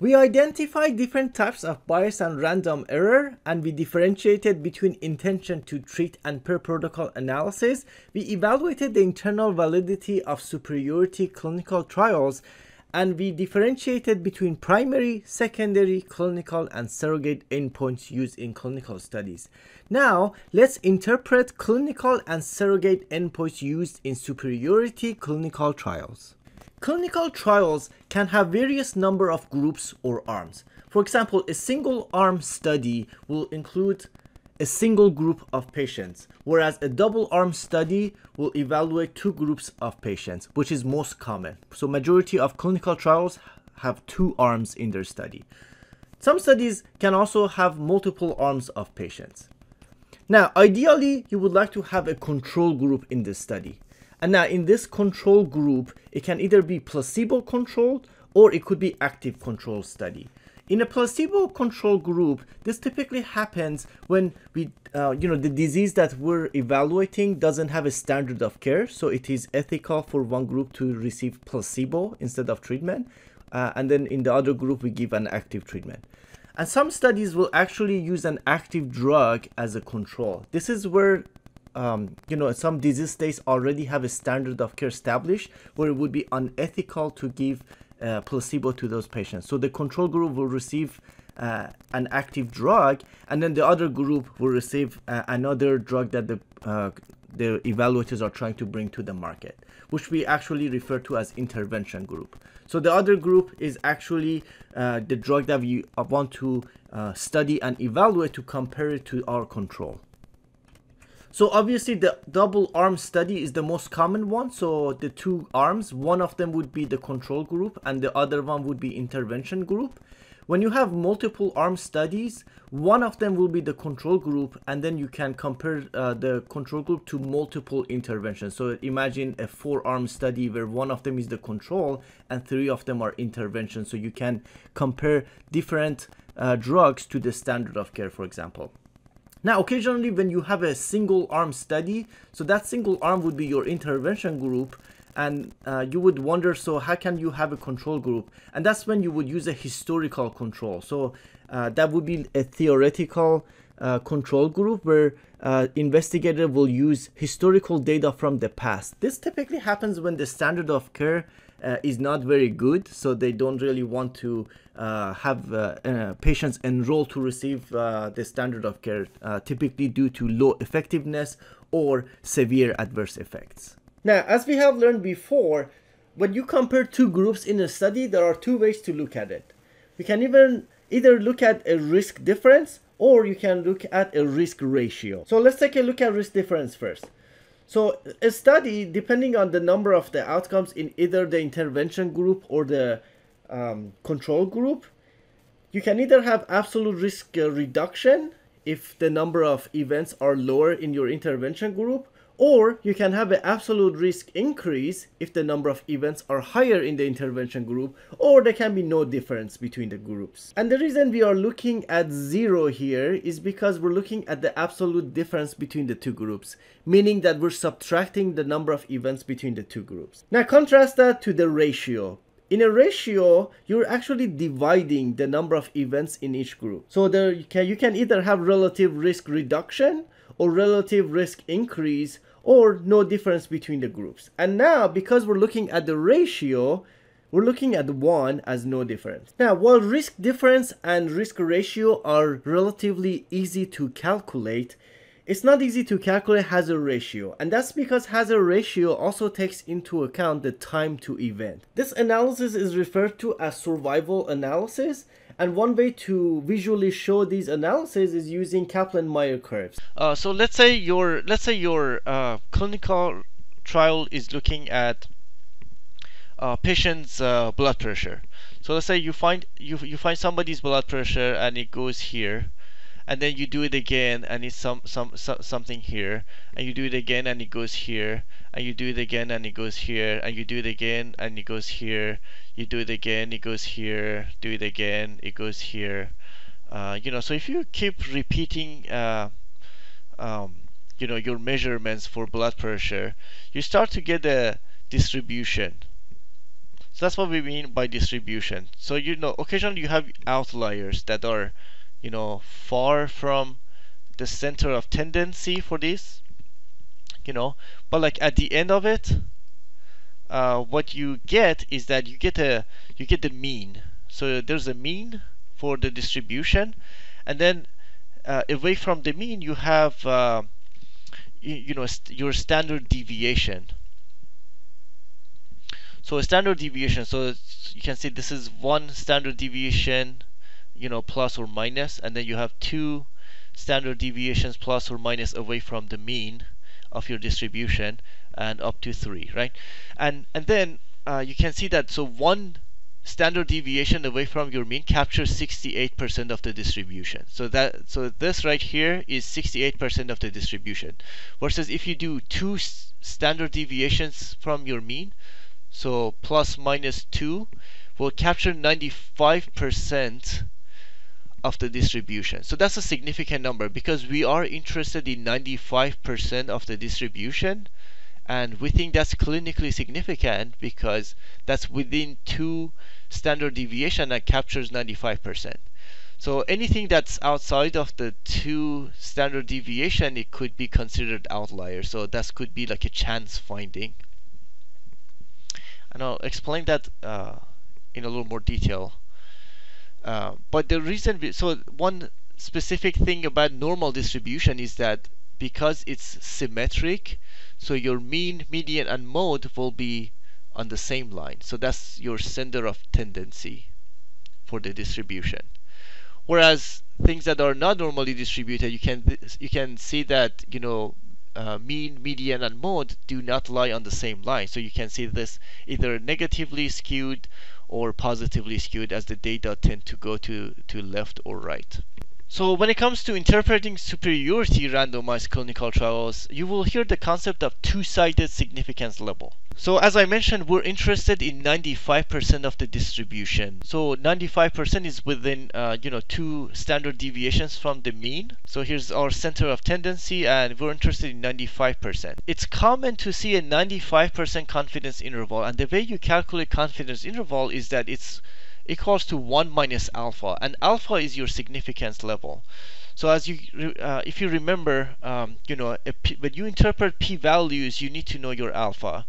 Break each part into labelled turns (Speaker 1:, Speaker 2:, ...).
Speaker 1: We identified different types of bias and random error, and we differentiated between intention to treat and per protocol analysis. We evaluated the internal validity of superiority clinical trials, and we differentiated between primary, secondary, clinical, and surrogate endpoints used in clinical studies. Now, let's interpret clinical and surrogate endpoints used in superiority clinical trials. Clinical trials can have various number of groups or arms. For example, a single arm study will include a single group of patients, whereas a double arm study will evaluate two groups of patients, which is most common. So majority of clinical trials have two arms in their study. Some studies can also have multiple arms of patients. Now, ideally, you would like to have a control group in this study. And now in this control group, it can either be placebo controlled or it could be active control study. In a placebo control group, this typically happens when we, uh, you know, the disease that we're evaluating doesn't have a standard of care. So it is ethical for one group to receive placebo instead of treatment. Uh, and then in the other group, we give an active treatment. And some studies will actually use an active drug as a control. This is where um, you know, some disease states already have a standard of care established where it would be unethical to give uh, placebo to those patients. So the control group will receive uh, an active drug, and then the other group will receive uh, another drug that the uh, the evaluators are trying to bring to the market, which we actually refer to as intervention group. So the other group is actually uh, the drug that we want to uh, study and evaluate to compare it to our control. So obviously the double arm study is the most common one. So the two arms, one of them would be the control group and the other one would be intervention group. When you have multiple arm studies, one of them will be the control group and then you can compare uh, the control group to multiple interventions. So imagine a four arm study where one of them is the control and three of them are intervention. So you can compare different uh, drugs to the standard of care, for example. Now, occasionally when you have a single arm study, so that single arm would be your intervention group, and uh, you would wonder, so how can you have a control group? And that's when you would use a historical control. So uh, that would be a theoretical uh, control group where uh, investigator will use historical data from the past. This typically happens when the standard of care uh, is not very good, so they don't really want to uh, have uh, uh patients enroll to receive uh, the standard of care, uh, typically due to low effectiveness or severe adverse effects. Now, as we have learned before, when you compare two groups in a study, there are two ways to look at it. We can even either look at a risk difference or you can look at a risk ratio. So let's take a look at risk difference first. So a study, depending on the number of the outcomes in either the intervention group or the um, control group, you can either have absolute risk uh, reduction if the number of events are lower in your intervention group, or you can have an absolute risk increase if the number of events are higher in the intervention group, or there can be no difference between the groups. And the reason we are looking at zero here is because we're looking at the absolute difference between the two groups, meaning that we're subtracting the number of events between the two groups. Now contrast that to the ratio. In a ratio, you're actually dividing the number of events in each group. So there you can, you can either have relative risk reduction or relative risk increase or no difference between the groups. And now, because we're looking at the ratio, we're looking at 1 as no difference. Now, while risk difference and risk ratio are relatively easy to calculate, it's not easy to calculate hazard ratio, and that's because hazard ratio also takes into account the time to event. This analysis is referred to as survival analysis, and one way to visually show these analyses is using Kaplan-Meier curves.
Speaker 2: Uh, so let's say your let's say your uh, clinical trial is looking at uh, patient's uh, blood pressure. So let's say you find you you find somebody's blood pressure and it goes here, and then you do it again and it's some some, some something here, and you do it again and it goes here, and you do it again and it goes here, and you do it again and it goes here, you do it again it goes here do it again it goes here uh, you know so if you keep repeating uh, um, you know your measurements for blood pressure you start to get a distribution So that's what we mean by distribution. So you know, occasionally you have outliers that are, you know, far from the center of tendency for this, you know, but like at the end of it, uh, what you get is that you get a you get the mean. So there's a mean for the distribution, and then uh, away from the mean you have uh, you, you, know st your standard deviation. So a standard deviation. So you can see this is one standard deviation, you know, plus or minus, and then you have two standard deviations plus or minus away from the mean of your distribution and up to three, right? And and then uh, you can see that so one standard deviation away from your mean captures 68% of the distribution. So that so this right here is 68% of the distribution. Versus if you do two standard deviations from your mean, so plus minus 2 will capture 95% of the distribution. So that's a significant number because we are interested in 95% of the distribution and we think that's clinically significant because that's within two standard deviation that captures 95%. So anything that's outside of the two standard deviation, it could be considered outlier. So that could be like a chance finding. And I'll explain that uh, in a little more detail uh, but the reason, so one specific thing about normal distribution is that because it's symmetric, so your mean, median, and mode will be on the same line. So that's your center of tendency for the distribution. Whereas things that are not normally distributed, you can you can see that you know uh, mean, median, and mode do not lie on the same line. So you can see this either negatively skewed or positively skewed as the data tend to go to, to left or right. So when it comes to interpreting superiority randomized clinical trials, you will hear the concept of two-sided significance level. So as I mentioned, we're interested in 95% of the distribution. So 95% is within, uh, you know, two standard deviations from the mean. So here's our center of tendency, and we're interested in 95%. It's common to see a 95% confidence interval, and the way you calculate confidence interval is that it's equals to 1 minus alpha and alpha is your significance level. So as you uh, if you remember um, you know when you interpret p-values you need to know your alpha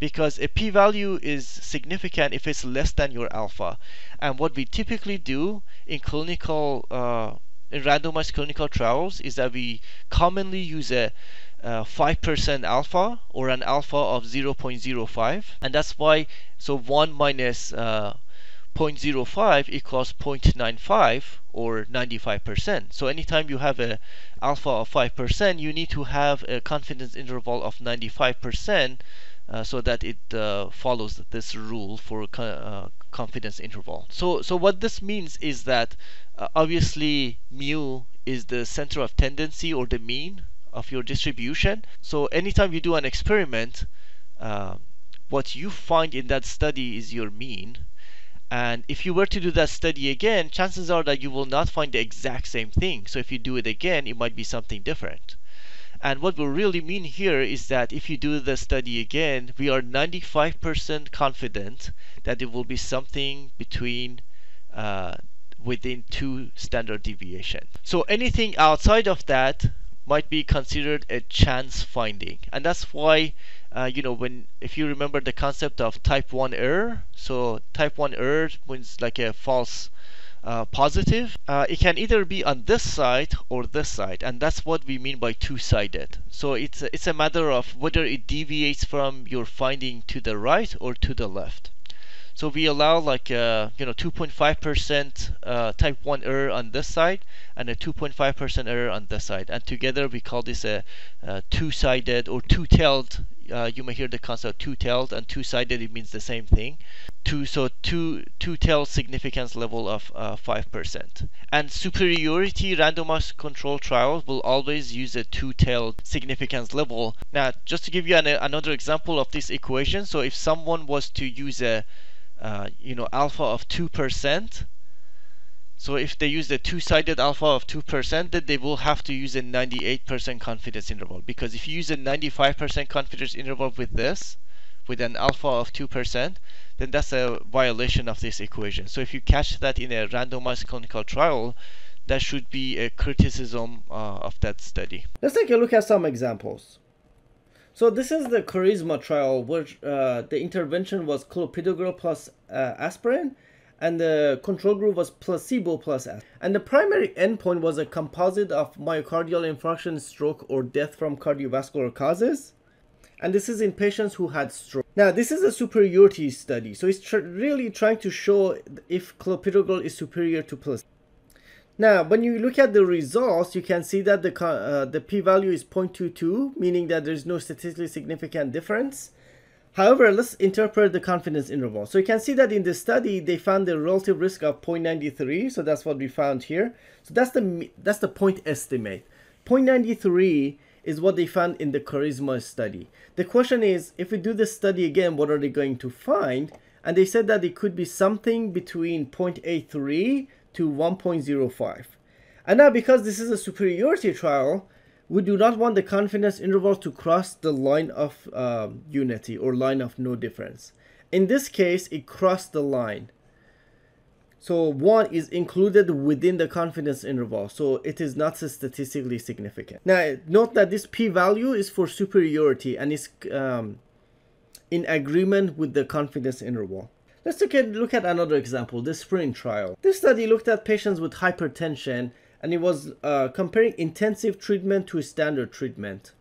Speaker 2: because a p-value is significant if it's less than your alpha. And what we typically do in clinical uh, in randomized clinical trials is that we commonly use a 5% uh, alpha or an alpha of 0.05 and that's why so 1 minus uh, 0.05 equals 0.95 or 95%. So anytime you have a alpha of 5%, you need to have a confidence interval of 95% uh, so that it uh, follows this rule for co uh, confidence interval. So, so what this means is that uh, obviously mu is the center of tendency or the mean of your distribution. So anytime you do an experiment, uh, what you find in that study is your mean and if you were to do that study again, chances are that you will not find the exact same thing. So if you do it again, it might be something different. And what we really mean here is that if you do the study again, we are 95% confident that it will be something between uh, within two standard deviation. So anything outside of that might be considered a chance finding. And that's why uh, you know when if you remember the concept of type 1 error so type 1 error means like a false uh, positive. Uh, it can either be on this side or this side and that's what we mean by two-sided. So it's a, it's a matter of whether it deviates from your finding to the right or to the left. So we allow like uh, you know 2.5% uh, type 1 error on this side and a 2.5% error on this side. And together we call this a, a two-sided or two-tailed uh, you may hear the concept two-tailed and two-sided it means the same thing. Two so two two-tailed significance level of uh, 5% and superiority randomized control trials will always use a two-tailed significance level. Now just to give you an, another example of this equation so if someone was to use a uh, you know alpha of 2% so if they use the two-sided alpha of 2%, then they will have to use a 98% confidence interval. Because if you use a 95% confidence interval with this, with an alpha of 2%, then that's a violation of this equation. So if you catch that in a randomized clinical trial, that should be a criticism uh, of that study.
Speaker 1: Let's take a look at some examples. So this is the Charisma trial where uh, the intervention was clopidogrel plus uh, aspirin and the control group was placebo plus S. And the primary endpoint was a composite of myocardial infarction, stroke, or death from cardiovascular causes. And this is in patients who had stroke. Now, this is a superiority study. So it's tr really trying to show if clopidogrel is superior to placebo. Now, when you look at the results, you can see that the, uh, the p-value is 0.22, meaning that there's no statistically significant difference. However, let's interpret the confidence interval. So you can see that in the study, they found the relative risk of 0.93. So that's what we found here. So that's the, that's the point estimate. 0.93 is what they found in the Charisma study. The question is, if we do this study again, what are they going to find? And they said that it could be something between 0.83 to 1.05. And now because this is a superiority trial, we do not want the confidence interval to cross the line of uh, unity or line of no difference. In this case, it crossed the line. So 1 is included within the confidence interval, so it is not statistically significant. Now, note that this p-value is for superiority and is um, in agreement with the confidence interval. Let's look at, look at another example, the SPRINT trial. This study looked at patients with hypertension and it was uh, comparing intensive treatment to standard treatment.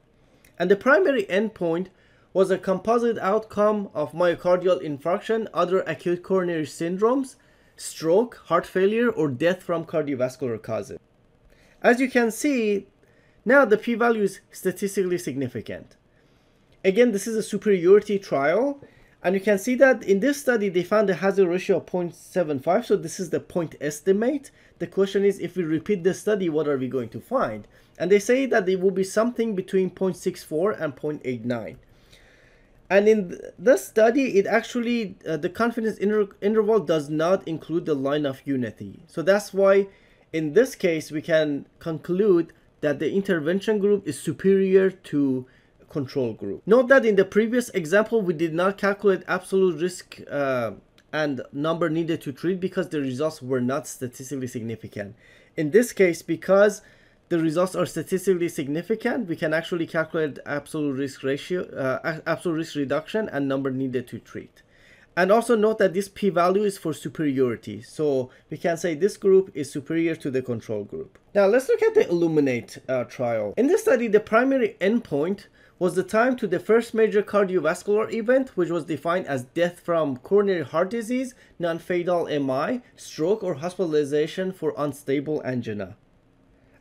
Speaker 1: And the primary endpoint was a composite outcome of myocardial infarction, other acute coronary syndromes, stroke, heart failure, or death from cardiovascular causes. As you can see, now the p-value is statistically significant. Again, this is a superiority trial and you can see that in this study, they found a hazard ratio of 0.75. So this is the point estimate. The question is, if we repeat the study, what are we going to find? And they say that it will be something between 0.64 and 0.89. And in this study, it actually, uh, the confidence inter interval does not include the line of unity. So that's why in this case, we can conclude that the intervention group is superior to control group. Note that in the previous example, we did not calculate absolute risk uh, and number needed to treat because the results were not statistically significant. In this case, because the results are statistically significant, we can actually calculate absolute risk ratio, uh, absolute risk reduction and number needed to treat. And also note that this p-value is for superiority. So we can say this group is superior to the control group. Now let's look at the Illuminate uh, trial. In this study, the primary endpoint was the time to the first major cardiovascular event, which was defined as death from coronary heart disease, non-fatal MI, stroke, or hospitalization for unstable angina.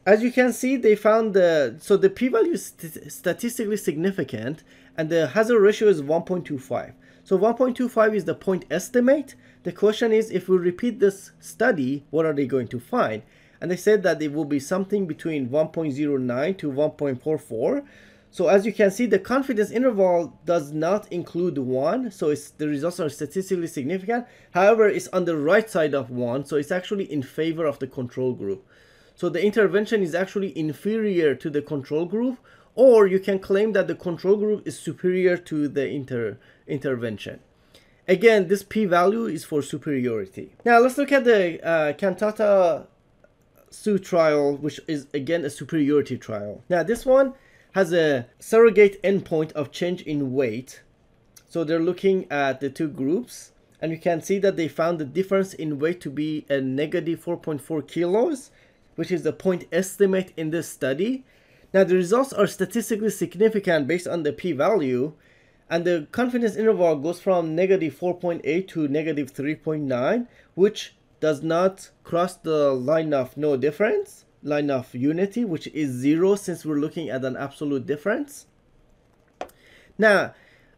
Speaker 1: As you can see, they found the, so the p-value is st statistically significant and the hazard ratio is 1.25. So 1.25 is the point estimate. The question is, if we repeat this study, what are they going to find? And they said that it will be something between 1.09 to 1.44. So as you can see, the confidence interval does not include 1, so the results are statistically significant. However, it's on the right side of 1, so it's actually in favor of the control group. So the intervention is actually inferior to the control group, or you can claim that the control group is superior to the inter intervention. Again, this p-value is for superiority. Now let's look at the uh, Cantata Su trial, which is again a superiority trial. Now this one has a surrogate endpoint of change in weight. So they're looking at the two groups and you can see that they found the difference in weight to be a negative 4.4 kilos, which is the point estimate in this study. Now the results are statistically significant based on the p-value and the confidence interval goes from negative 4.8 to negative 3.9, which does not cross the line of no difference line of unity, which is zero since we're looking at an absolute difference. Now,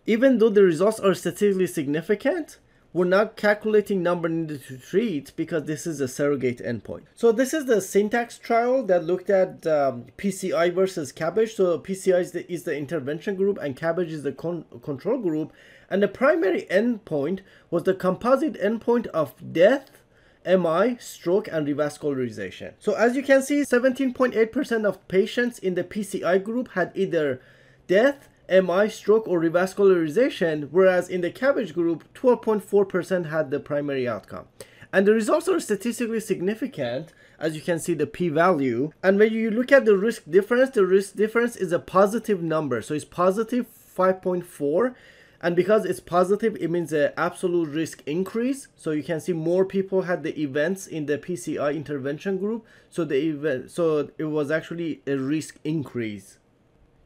Speaker 1: even though the results are statistically significant, we're not calculating number needed to treat because this is a surrogate endpoint. So this is the syntax trial that looked at um, PCI versus CABG. So PCI is the, is the intervention group and CABG is the con control group. And the primary endpoint was the composite endpoint of death MI, stroke, and revascularization. So as you can see, 17.8% of patients in the PCI group had either death, MI, stroke, or revascularization, whereas in the CABG group, 12.4% had the primary outcome. And the results are statistically significant, as you can see the p-value. And when you look at the risk difference, the risk difference is a positive number. So it's positive 5.4. And because it's positive, it means an absolute risk increase. So you can see more people had the events in the PCI intervention group. So the event, so it was actually a risk increase.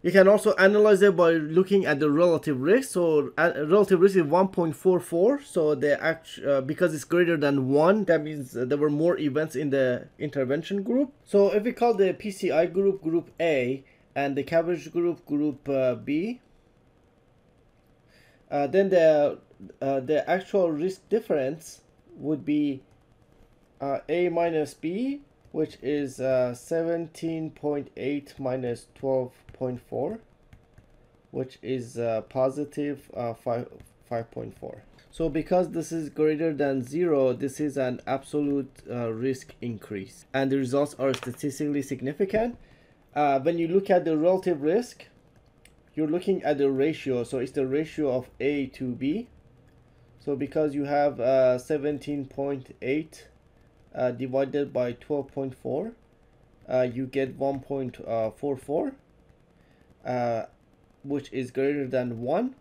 Speaker 1: You can also analyze it by looking at the relative risk. So uh, relative risk is 1.44. So the act uh, because it's greater than one, that means there were more events in the intervention group. So if we call the PCI group group A and the CABG group group uh, B, uh, then the uh, the actual risk difference would be A minus B, which is 17.8 minus 12.4, which is uh, positive, uh, 5 5.4 so because this is greater than zero this is an absolute uh, risk increase. And the results are statistically significant. Uh, when you look at the relative risk you're looking at the ratio so it's the ratio of A to B. So because you have uh, 17.8 uh, divided by 12.4 you get 1.44 uh, which is greater than 1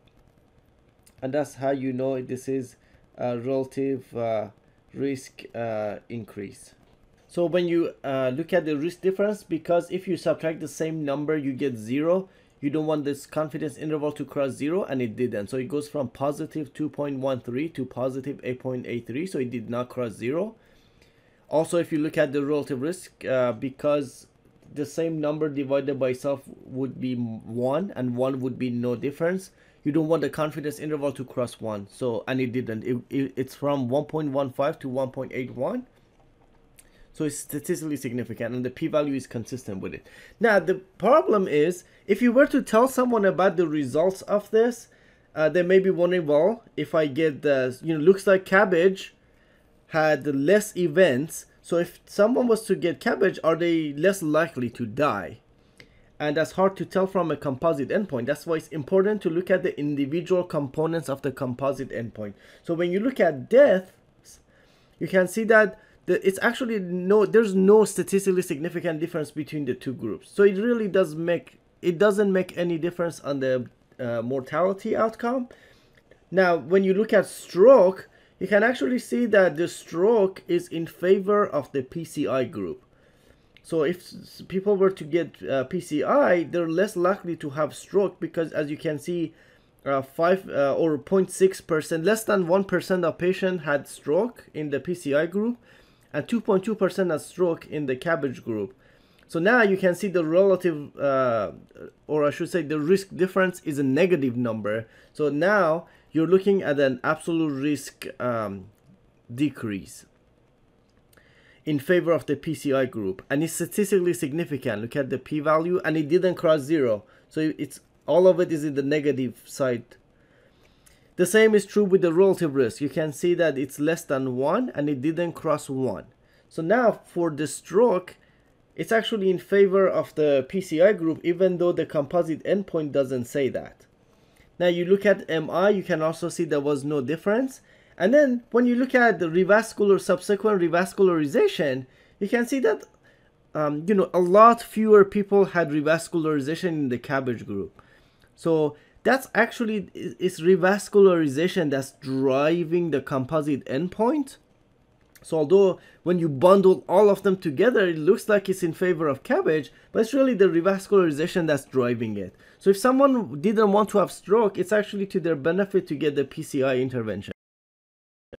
Speaker 1: and that's how you know this is a relative uh, risk uh, increase. So when you uh, look at the risk difference because if you subtract the same number you get 0 you don't want this confidence interval to cross 0 and it didn't. So it goes from positive 2.13 to positive 8.83 so it did not cross 0 also if you look at the relative risk uh, because the same number divided by itself would be 1 and 1 would be no difference you don't want the confidence interval to cross 1 so and it didn't. It, it, it's from 1.15 to 1.81 so it's statistically significant and the p-value is consistent with it now the problem is if you were to tell someone about the results of this uh, they may be wondering well if i get the you know looks like CABG had less events so if someone was to get CABG, are they less likely to die? And that's hard to tell from a composite endpoint. That's why it's important to look at the individual components of the composite endpoint. So when you look at deaths, you can see that it's actually no, there's no statistically significant difference between the two groups. So it really does make, it doesn't make any difference on the uh, mortality outcome. Now, when you look at stroke, you can actually see that the stroke is in favor of the PCI group. So if people were to get uh, PCI, they're less likely to have stroke because as you can see, uh, 5 uh, or 0.6%, less than 1% of patients had stroke in the PCI group and 2.2% had stroke in the CABG group. So now you can see the relative, uh, or I should say the risk difference is a negative number. So now you're looking at an absolute risk um, decrease in favor of the PCI group and it's statistically significant. Look at the p-value and it didn't cross zero. So it's all of it is in the negative side. The same is true with the relative risk. You can see that it's less than one and it didn't cross one. So now for the stroke, it's actually in favor of the PCI group even though the composite endpoint doesn't say that. Now you look at MI, you can also see there was no difference. And then when you look at the revascular subsequent revascularization, you can see that um, you know a lot fewer people had revascularization in the CABG group. So that's actually it's revascularization that's driving the composite endpoint. So although when you bundle all of them together, it looks like it's in favor of CABG, but it's really the revascularization that's driving it. So if someone didn't want to have stroke, it's actually to their benefit to get the PCI intervention.